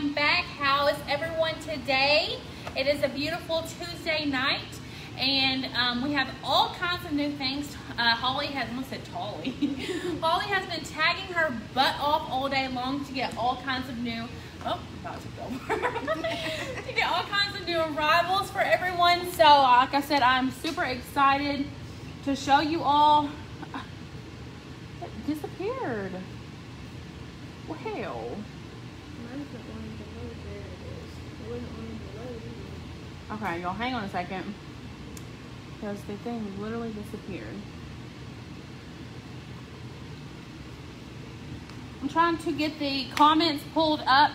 am back. How is everyone today? It is a beautiful Tuesday night, and um, we have all kinds of new things. Uh, Holly has, I almost said Tolly. Holly has been tagging her butt off all day long to get all kinds of new, oh, about to go to get all kinds of new arrivals for everyone. So, like I said, I'm super excited to show you all. It disappeared. Well, hell. Mine's not wanting to load. There it is. It wasn't wanting to load either. Okay, y'all hang on a second. Because the thing literally disappeared. I'm trying to get the comments pulled up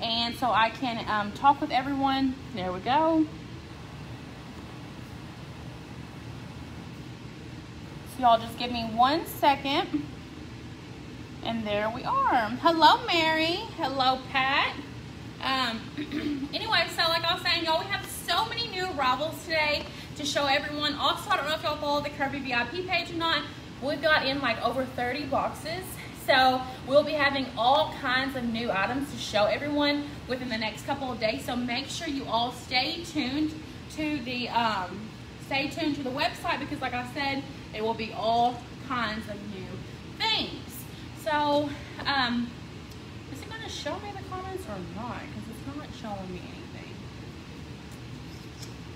and so I can um, talk with everyone. There we go. So y'all just give me one second. And there we are. Hello, Mary. Hello, Pat. Um, anyway, so like I was saying, y'all, we have so many new arrivals today to show everyone. Also, I don't know if y'all follow the Curvy VIP page or not. We've got in like over 30 boxes. So we'll be having all kinds of new items to show everyone within the next couple of days. So make sure you all stay tuned to the um, stay tuned to the website because like I said, it will be all kinds of new things. So, um, is it going to show me the comments or not? Because it's not showing me anything.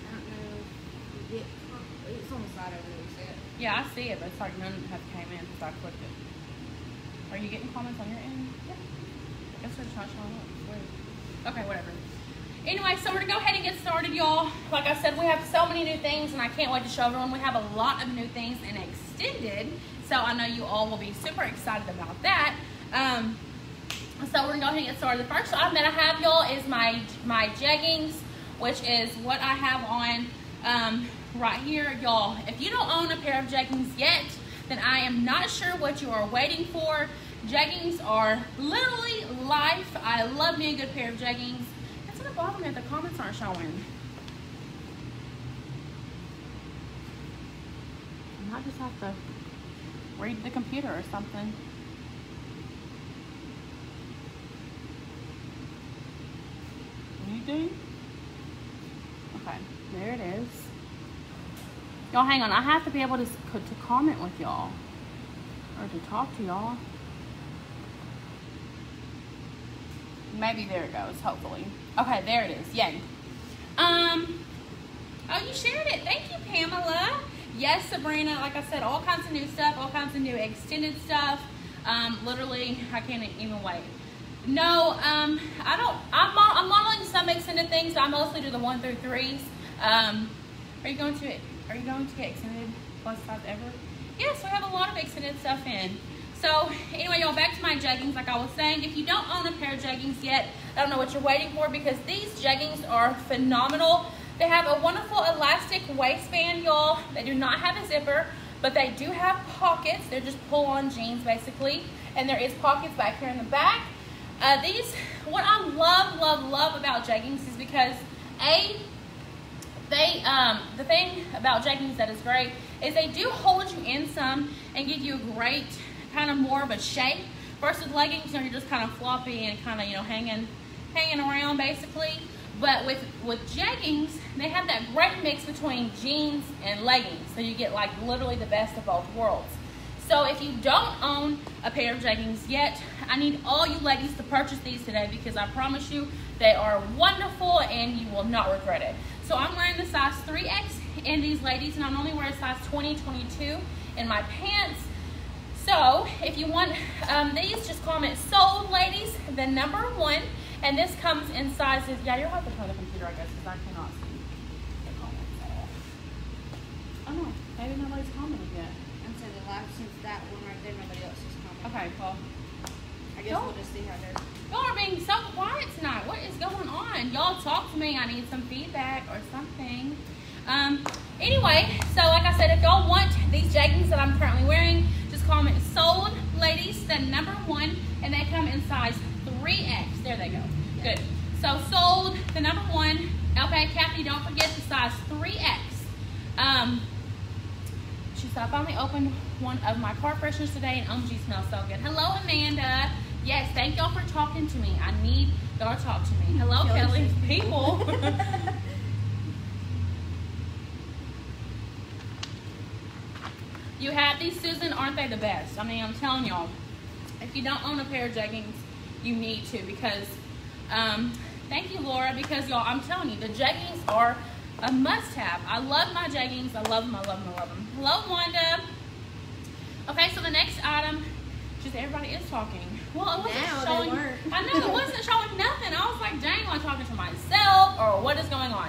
I don't know. if you get- It's on the side over there. it? Yeah, I see it, but it's like none have came in since I clicked it. Are you getting comments on your end? Yeah. I guess it's not showing up. Okay, whatever. Anyway, so we're gonna go ahead and get started, y'all. Like I said, we have so many new things, and I can't wait to show everyone. We have a lot of new things and extended, so I know you all will be super excited about that. Um, so we're gonna go ahead and get started. The first item that I have, y'all, is my my jeggings, which is what I have on um, right here, y'all. If you don't own a pair of jeggings yet, then I am not sure what you are waiting for. Jeggings are literally life. I love me a good pair of jeggings. It's gonna bother me if the comments aren't showing. I might just have to read the computer or something. what are Anything? Okay, there it is. Y'all hang on, I have to be able to, to comment with y'all. Or to talk to y'all. Maybe there it goes, hopefully. Okay, there it is, yay. Um, oh, you shared it. Thank you, Pamela. Yes, Sabrina, like I said, all kinds of new stuff, all kinds of new extended stuff. Um, literally, I can't even wait. No, um, I don't. I'm, I'm modeling some extended things. I mostly do the one through threes. Um, are you going to? Are you going to get extended plus size ever? Yes, we have a lot of extended stuff in. So anyway, y'all, back to my jeggings. Like I was saying, if you don't own a pair of jeggings yet, I don't know what you're waiting for because these jeggings are phenomenal. They have a wonderful elastic waistband, y'all. They do not have a zipper, but they do have pockets. They're just pull-on jeans, basically. And there is pockets back here in the back. Uh, these, what I love, love, love about jeggings is because, A, they, um, the thing about jeggings that is great is they do hold you in some and give you a great, kind of more of a shape versus leggings, you know, you're just kind of floppy and kind of, you know, hanging, hanging around basically. But with, with jeggings, they have that great mix between jeans and leggings. So you get like literally the best of both worlds. So if you don't own a pair of jeggings yet, I need all you ladies to purchase these today because I promise you they are wonderful and you will not regret it. So I'm wearing the size 3X in these ladies and I'm only wearing size 20, 22 in my pants. So if you want um, these, just comment sold ladies, the number one. And this comes in sizes, yeah, you'll have to turn the computer, I guess, because I cannot see the comments at all. Oh no, maybe nobody's commented yet. I'm saying the last since that one right there, nobody else has commented. Okay, well, I guess we'll just see how goes. y'all are being so quiet tonight. What is going on? Y'all talk to me. I need some feedback or something. Um, anyway, so like I said, if y'all want these jeggings that I'm currently wearing, just comment sold ladies, the number one, and they come in size 3X. There they go. Good. So sold, the number one. Okay, Kathy, don't forget the size 3X. Um, she said, I finally opened one of my car fresheners today and OMG smells so good. Hello, Amanda. Yes, thank y'all for talking to me. I need y'all to talk to me. Hello, Kelly. People. you have these, Susan. Aren't they the best? I mean, I'm telling y'all. If you don't own a pair of jeggings, you need to because. Um, thank you, Laura. Because y'all, I'm telling you, the jeggings are a must-have. I love my jeggings. I love them. I love them. I love them. Hello, Wanda. Okay, so the next item, just everybody is talking. Well, it wasn't Now showing. I know it wasn't showing nothing. I was like, dang, I'm I talking to myself or what is going on?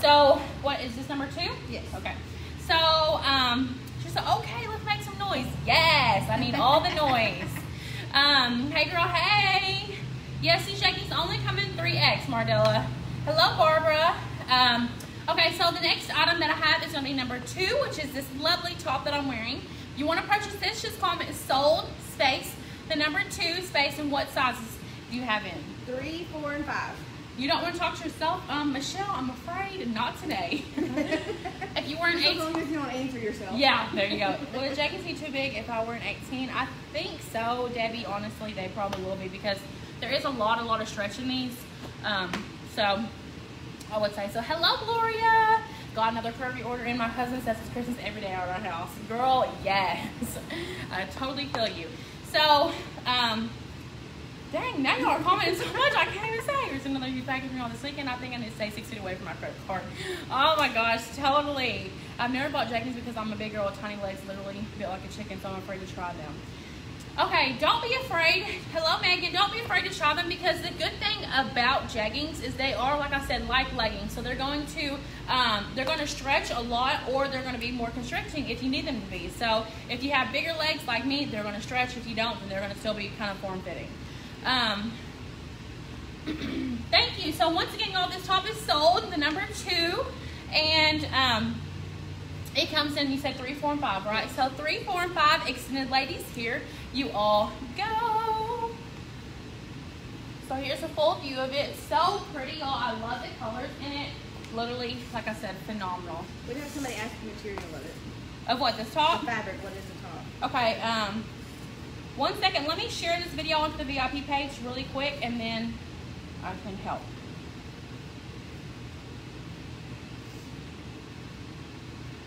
So, what is this number two? Yes. Okay. So, um, she said, okay, let's make some noise. Yes, I need all the noise. Um, hey girl, hey. Yes, these jeggings only come in 3X, Mardella. Hello, Barbara. Um, okay, so the next item that I have is gonna be number two, which is this lovely top that I'm wearing. You wanna purchase this, just comment sold space, the number two space, and what sizes do you have in? Three, four, and five. You don't want to talk to yourself? Um, Michelle, I'm afraid not today. if you were an As long as you don't answer yourself. yeah, there you go. The jackets be too big if I were an 18? I think so, Debbie. Honestly, they probably will be because there is a lot, a lot of stretch in these. Um, so I would say so. Hello, Gloria. Got another curvy order in. My husband says it's Christmas every day at our house. Girl, yes. I totally feel you. So, um, dang, now y'all are commenting so much I can't even say. Here's another huge package from y'all this weekend. I think I need to stay six feet away from my credit card. Oh my gosh, totally. I've never bought jeggings because I'm a big girl with tiny legs, literally built like a chicken, so I'm afraid to try them. Okay, don't be afraid. Hello, Megan. Don't be afraid to try them because the good thing about jeggings is they are, like I said, like leggings. So they're going to um, they're going to stretch a lot, or they're going to be more constricting if you need them to be. So if you have bigger legs like me, they're going to stretch. If you don't, then they're going to still be kind of form fitting. Um, thank you. So once again, y'all, this top is sold. The number two, and um, it comes in, you said three, four, and five, right? So three, four, and five, extended ladies, here you all go. So here's a full view of it. So pretty, y'all. I love the colors in it. Literally, like I said, phenomenal. We have somebody ask the material of it. Of what, this The top? fabric, what is the top? Okay, um, one second. Let me share this video onto the VIP page really quick, and then I can help.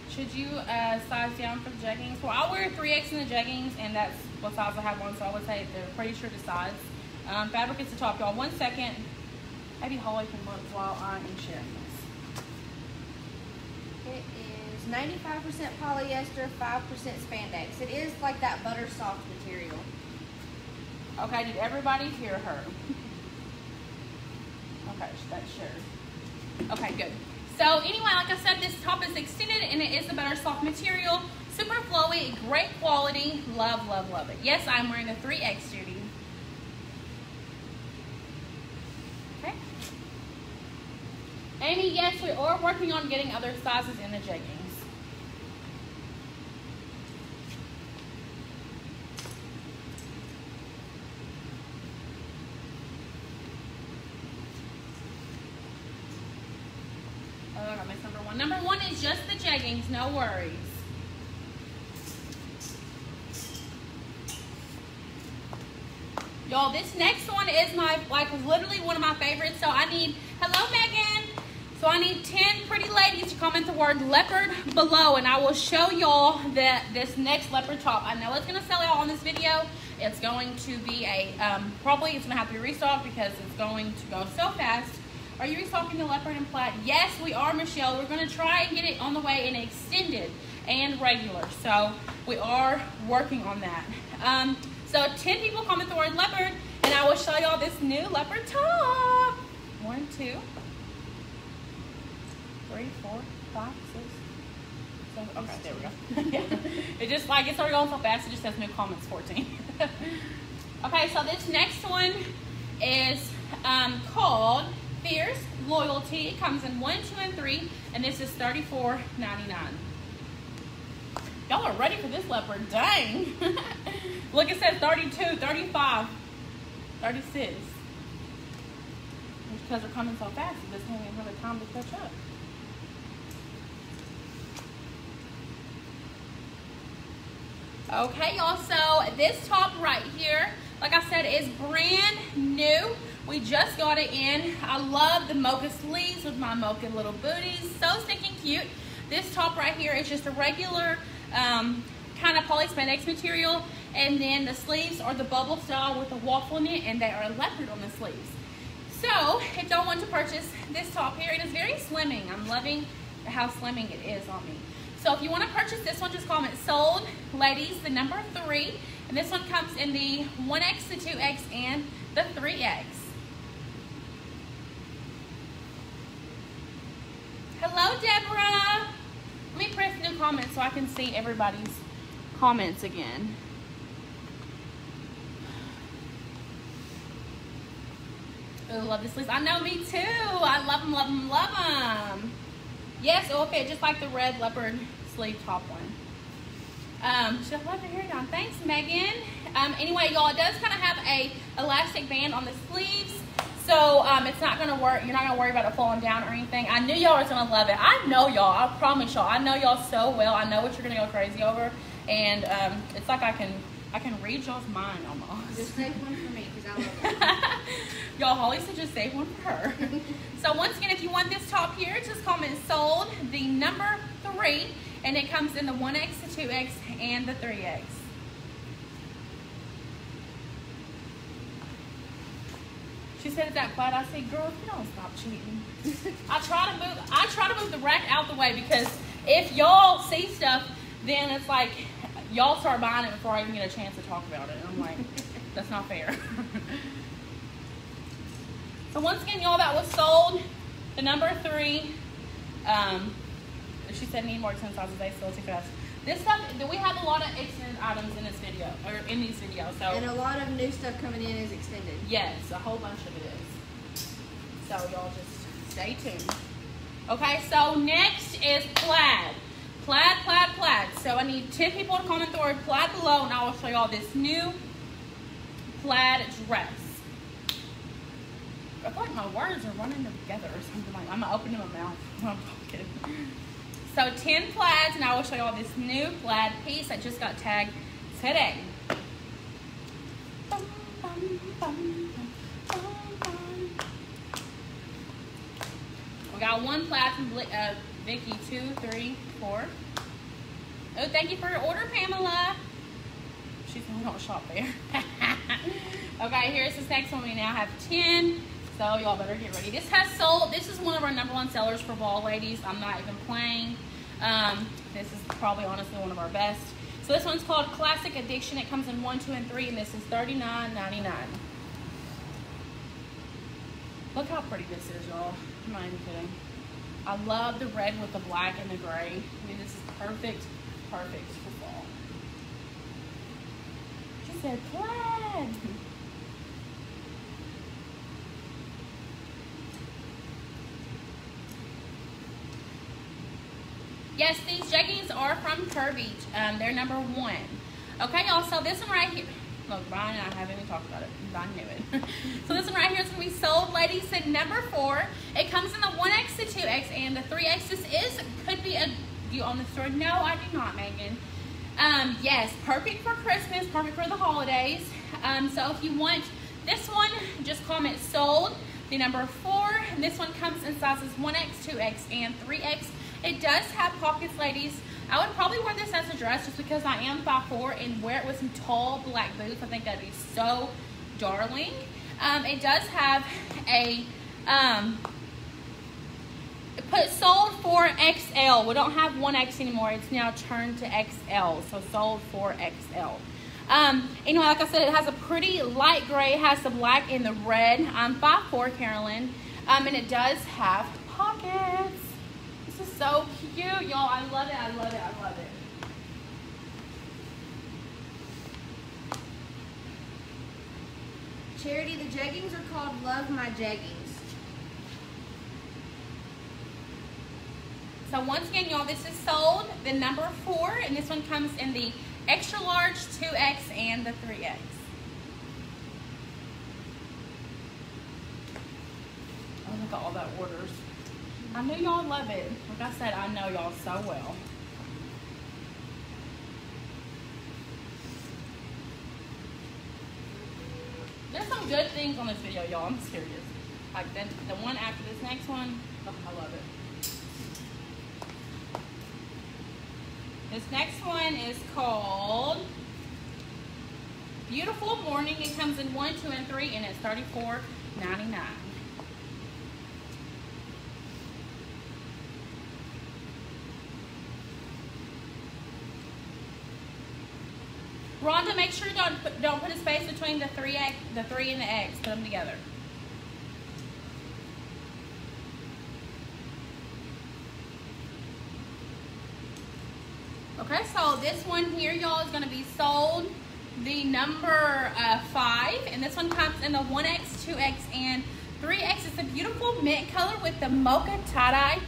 Should you uh, size down for the jeggings? Well, I'll wear 3X in the jeggings, and that's what size I have on, so I would say they're pretty sure to size. Um, fabric is the top, y'all. One second. Maybe Holly can look while I am sharing this. It is 95% polyester, 5% spandex. It is like that butter soft material. Okay, did everybody hear her? okay, that's sure. Okay, good. So anyway, like I said, this top is extended and it is a better soft material. Super flowy, great quality. Love, love, love it. Yes, I'm wearing a 3X Judy. Okay. Amy, yes, we are working on getting other sizes in the jeggings. Oh, I missed number one. Number one is just the jeggings, no worries. Y'all, this next one is my, like, literally one of my favorites. So I need, hello, Megan. So I need 10 pretty ladies to comment the word leopard below, and I will show y'all that this next leopard top. I know it's gonna sell out on this video. It's going to be a, um, probably it's gonna have to be restocked because it's going to go so fast. Are you restocking the leopard and plaid? Yes, we are, Michelle. We're gonna try and get it on the way in extended and regular. So we are working on that. Um, so 10 people comment the word leopard, and I will show y'all this new leopard top. One, two, three, four, five, six, seven. Okay, there we go. yeah. It just like it started going so fast. It just says new comments 14. okay, so this next one is um, called Fierce Loyalty. It comes in one, two, and three, and this is $34.99. Y'all are ready for this leopard. Dang. Look, it says 32, 35, 36. Because they're coming so fast, it doesn't even have the time to catch up. Okay, y'all, so this top right here, like I said, is brand new. We just got it in. I love the mocha sleeves with my mocha little booties. So stinking cute. This top right here is just a regular um, kind of poly spandex material. And then the sleeves are the bubble style with a waffle in it and they are leopard on the sleeves. So if y'all want to purchase this top here, it is very slimming. I'm loving how slimming it is on me. So if you want to purchase this one, just comment sold, ladies, the number three. And this one comes in the 1X, the 2X, and the 3X. Hello, Deborah. Let me press new comments so I can see everybody's comments again. Oh, love the sleeves. I know, me too. I love them, love them, love them. Yes, it'll fit just like the red leopard sleeve top one. Um, she'll love your hair down. Thanks, Megan. Um, anyway, y'all, it does kind of have a elastic band on the sleeves. So um, it's not gonna work. You're not gonna worry about it falling down or anything. I knew y'all was gonna love it. I know y'all. I promise y'all. I know y'all so well. I know what you're gonna go crazy over, and um, it's like I can I can read y'all's mind almost. Just save one for me because I love it. Y'all, Holly said just save one for her. so once again, if you want this top here, just comment sold the number three, and it comes in the 1X, the 2X, and the 3X. She said it's that quiet. I said, girl, you don't stop cheating. I try to move I try to move the rack out the way because if y'all see stuff, then it's like y'all start buying it before I even get a chance to talk about it. And I'm like, that's not fair. So once again, y'all, that was sold. The number three. Um, she said need more extended sizes. They still take us. This stuff, do we have a lot of extended items in this video, or in these videos. So And a lot of new stuff coming in is extended. Yes, a whole bunch of it is. So y'all just stay tuned. Okay, so next is plaid. Plaid, plaid, plaid. So I need 10 people to comment the word plaid below and I will show y'all this new plaid dress. I feel like my words are running together or something like I'm opening my mouth when I'm talking. So 10 plaids and I will show y'all this new plaid piece that just got tagged today. We got one plaid from uh, Vicky, two, three, four. Oh, thank you for your order, Pamela. She's we don't shop there. okay, here's this next one. We now have 10. So y'all better get ready. This has sold. This is one of our number one sellers for ball ladies. I'm not even playing. Um, this is probably honestly one of our best. So this one's called Classic Addiction. It comes in one, two, and three, and this is $39.99. Look how pretty this is, y'all. I'm not even kidding. I love the red with the black and the gray. I mean, this is perfect, perfect for fall. She said plaid. Yes, these jeggings are from Curvy. Um, they're number one. Okay, y'all, so this one right here, look, Brian and I haven't even talked about it. I knew it. so this one right here is going to be sold, ladies, at number four. It comes in the 1X, the 2X, and the 3X. This is, could be a, you own the store? No, I do not, Megan. Um, yes, perfect for Christmas, perfect for the holidays. Um, so if you want this one, just comment sold, the number four. And this one comes in sizes 1X, 2X, and 3X. It does have pockets, ladies. I would probably wear this as a dress just because I am 5'4", and wear it with some tall black boots. I think that'd be so darling. Um, it does have a, um, put sold for XL. We don't have 1X anymore. It's now turned to XL. So sold for XL. Um, anyway, like I said, it has a pretty light gray. It has the black and the red. I'm 5'4", Carolyn. Um, and it does have pockets. This is so cute, y'all. I love it. I love it. I love it. Charity, the jeggings are called Love My Jeggings. So once again, y'all, this is sold the number four, and this one comes in the extra large, 2X, and the 3X. Look at all that orders. I know y'all love it. Like I said, I know y'all so well. There's some good things on this video, y'all. I'm serious. Like then the one after this next one, oh, I love it. This next one is called Beautiful Morning. It comes in one, two, and three, and it's $34.99. Rhonda, make sure don't put, don't put a space between the three X, the three and the X. Put them together. Okay, so this one here, y'all, is going to be sold the number uh, five, and this one comes in the 1X, 2X, and 3X. It's a beautiful mint color with the mocha tie-dye.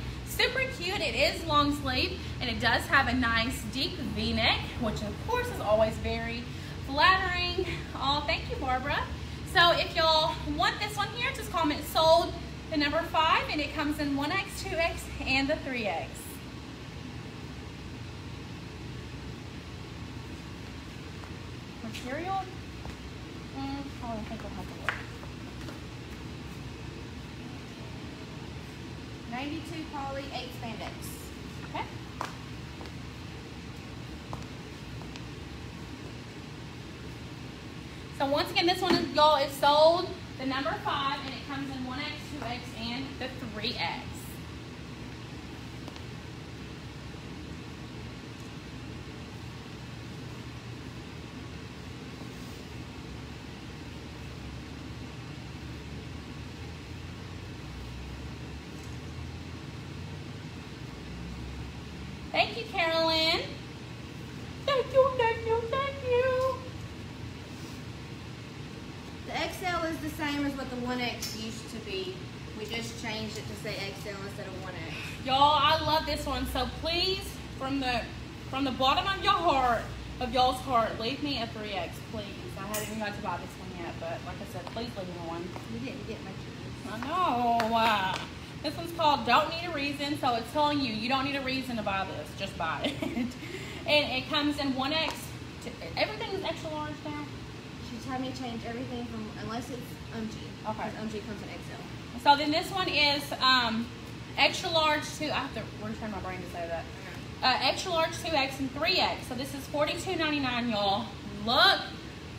Super cute. It is long sleeve, and it does have a nice deep V-neck, which of course is always very flattering. Oh, thank you, Barbara. So if y'all want this one here, just comment sold the number five, and it comes in 1X, 2X, and the 3X. Material? Mm, think we'll have to look. 92 poly, 8 spandex. Okay. So once again, this one, y'all, is sold the number five, and it comes in 1X, 2X, and the 3X. Thank you, Carolyn. Thank you, thank you, thank you. The XL is the same as what the 1X used to be. We just changed it to say XL instead of 1X. Y'all, I love this one. So please, from the from the bottom of your heart, of y'all's heart, leave me a 3X, please. I haven't even got to buy this one yet, but like I said, please leave me one. We didn't get much of I know. Uh, this one's called Don't Need a Reason, so it's telling you you don't need a reason to buy this. Just buy it. and it comes in 1X. To, everything is extra large now. She told me to change everything from, unless it's Umgee. Okay. Because Umgee comes in XL. So then this one is um, extra large to, I have to return my brain to say that. Uh, extra large 2X and 3X. So this is $42.99, y'all. Look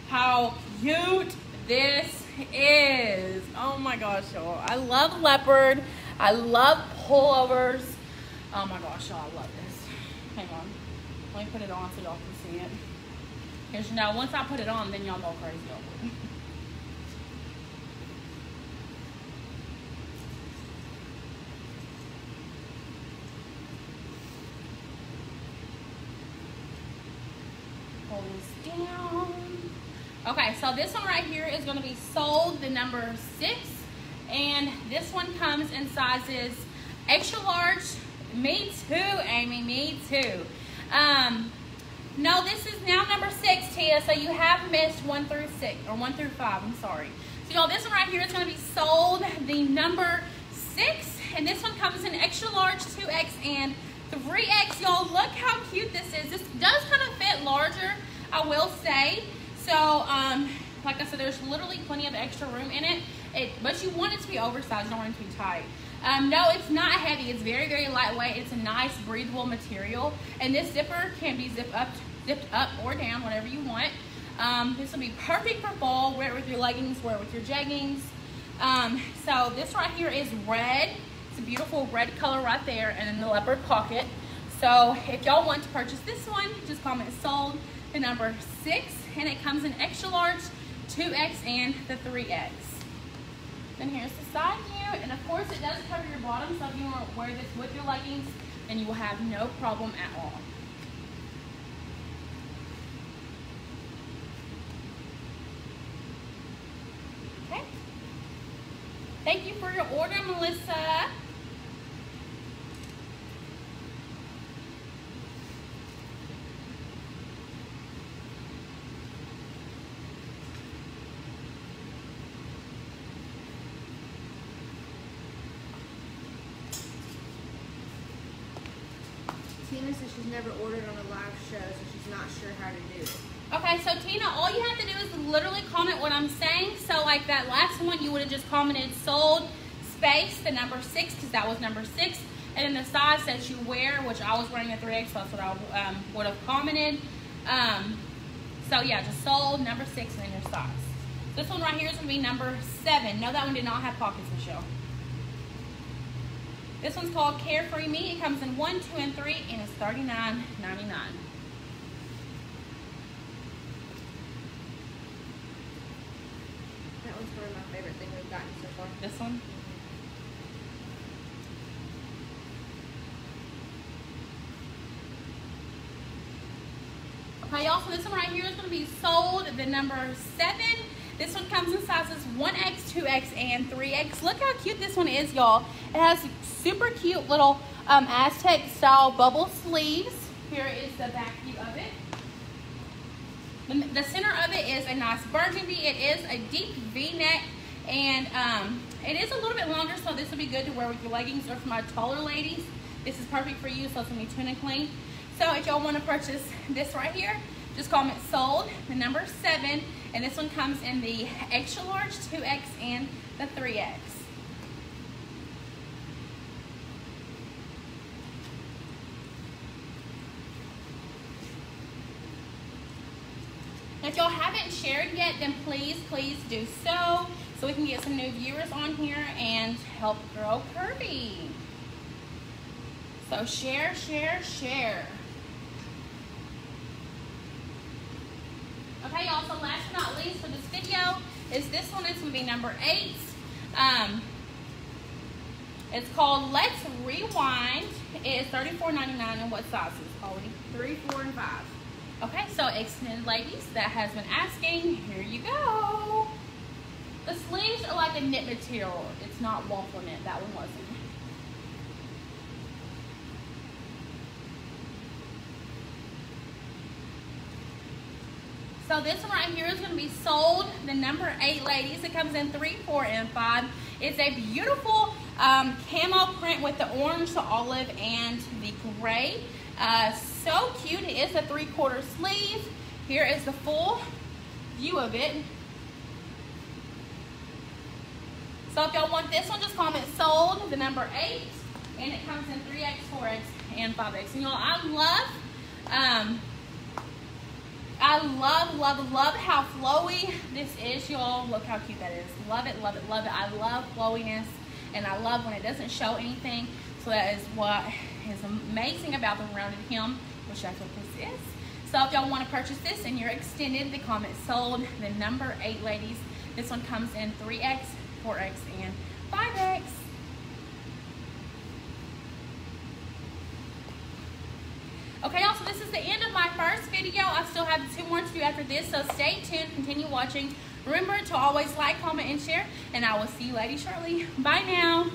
how cute this is. Oh my gosh, y'all. I love leopard. I love pullovers. Oh my gosh, y'all. I love this. Hang on. Let me put it on so y'all can see it. Because you know, once I put it on, then y'all go crazy over it. Down. Okay, so this one right here is going to be sold the number six, and this one comes in sizes extra large. Me too, Amy. Me too. Um, no, this is now number six, Tia. So you have missed one through six or one through five. I'm sorry. So y'all, this one right here is going to be sold the number six, and this one comes in extra large, 2X, and 3X. Y'all, look how cute this is. This does kind of fit larger, I will say. So, um, like I said, there's literally plenty of extra room in it. It, but you want it to be oversized, you don't want it to be tight. Um, no, it's not heavy. It's very, very lightweight. It's a nice, breathable material. And this zipper can be zipped up, zipped up or down, whatever you want. Um, this will be perfect for fall. Wear it with your leggings, wear it with your jeggings. Um, so this right here is red. It's a beautiful red color right there, and then the leopard pocket. So if y'all want to purchase this one, just comment sold the number six, and it comes in extra large, 2X, and the 3X. Then here's the side and of course it does cover your bottom, so if you want to wear this with your leggings, then you will have no problem at all. Okay. Thank you for your order, Melissa. Tina says she's never ordered on a live show, so she's not sure how to do it. Okay, so Tina, all you have to do is literally comment what I'm saying. So like that last one, you would have just commented sold space, the number six, because that was number six. And then the size that you wear, which I was wearing a 3X, so that's what I um, would have commented. Um, so yeah, just sold, number six, and then your size. This one right here is going to be number seven. No, that one did not have pockets, Michelle. This one's called Carefree Me. It comes in one, two, and three, and it's $39.99. That one's probably my favorite thing we've gotten so far. This one? Okay, y'all, so this one right here is going to be sold, the number seven. This one comes in sizes 1X, 2X, and 3X. Look how cute this one is, y'all. It has super cute little um, Aztec style bubble sleeves. Here is the back view of it. The, center of it is a nice burgundy. It is a deep V-neck and um, it is a little bit longer, so this will be good to wear with your leggings or for my taller ladies. This is perfect for you, so it's gonna be tunic clean. So if y'all wanna purchase this right here, just comment sold, the number seven, and this one comes in the extra large, 2X, and the 3X. If y'all haven't shared yet, then please, please do so so we can get some new viewers on here and help grow Curvy. So share, share, share. Okay, y'all, so last but not least for this video is this one. It's going to be number eight. Um, it's called Let's Rewind. It is $34.99 and what sizes, Holly? Three, four, and five. Okay, so extended ladies that has been asking, here you go. The sleeves are like a knit material. It's not waffle knit. That one wasn't. So this one right here is going to be sold. The number eight ladies. It comes in three, four, and five. It's a beautiful um, camo print with the orange, the olive, and the gray. Uh, so cute. It is a three-quarter sleeve. Here is the full view of it. So if y'all want this one, just comment sold, the number eight, and it comes in 3X, 4X, and 5X. And y'all, I love, um, I love, love, love how flowy this is, y'all. Look how cute that is. Love it, love it, love it. I love flowiness, and I love when it doesn't show anything. So that is what is amazing about the rounded hem, which that's what this is. So if y'all want to purchase this and you're extended, the comment sold, the number eight ladies. This one comes in 3X, 4X, and 5X. Okay, also this is the end of my first video. I still have two more to do after this, so stay tuned, continue watching. Remember to always like, comment, and share, and I will see you ladies shortly. Bye now.